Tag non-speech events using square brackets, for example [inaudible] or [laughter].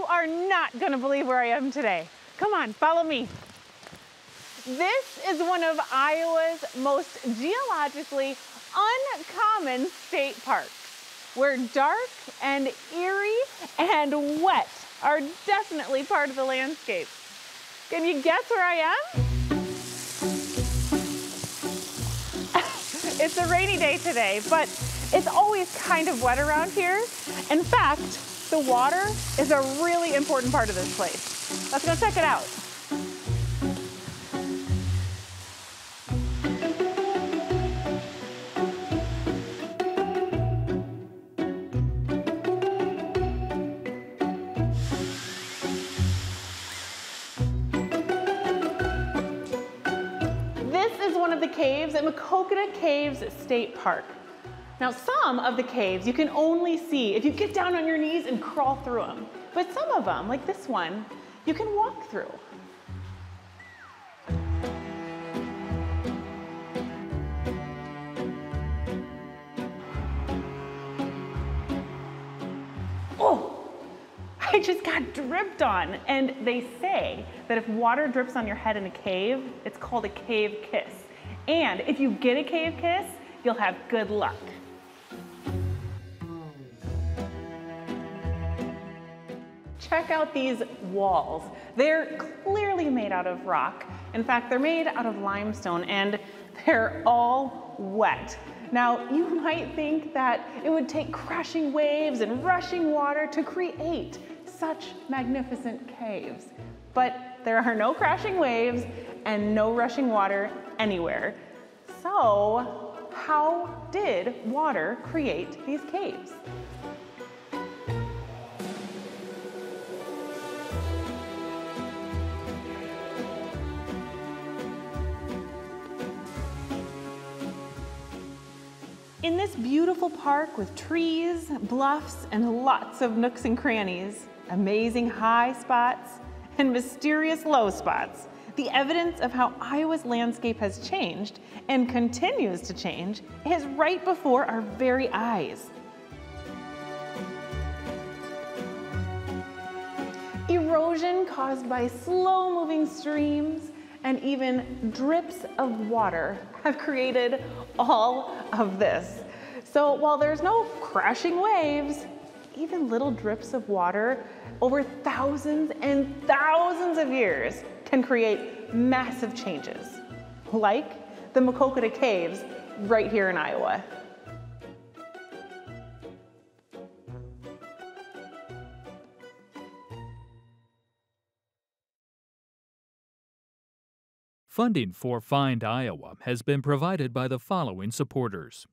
You are not gonna believe where I am today. Come on, follow me. This is one of Iowa's most geologically uncommon state parks, where dark and eerie and wet are definitely part of the landscape. Can you guess where I am? [laughs] it's a rainy day today, but it's always kind of wet around here. In fact, the water is a really important part of this place. Let's go check it out. This is one of the caves at Maquoketa Caves State Park. Now, some of the caves you can only see if you get down on your knees and crawl through them. But some of them, like this one, you can walk through. Oh, I just got dripped on. And they say that if water drips on your head in a cave, it's called a cave kiss. And if you get a cave kiss, you'll have good luck. Check out these walls. They're clearly made out of rock. In fact, they're made out of limestone and [laughs] they're all wet. Now, you [laughs] might think that it would take crashing waves and rushing water to create such magnificent caves, but there are no crashing waves and no rushing water anywhere. So, how did water create these caves? In this beautiful park with trees, bluffs, and lots of nooks and crannies, amazing high spots, and mysterious low spots, the evidence of how Iowa's landscape has changed and continues to change is right before our very eyes. Erosion caused by slow moving streams and even drips of water have created all of this. So while there's no crashing waves, even little drips of water over thousands and thousands of years can create massive changes, like the Maquoketa Caves right here in Iowa. Funding for FIND Iowa has been provided by the following supporters